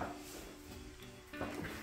ハハハハ。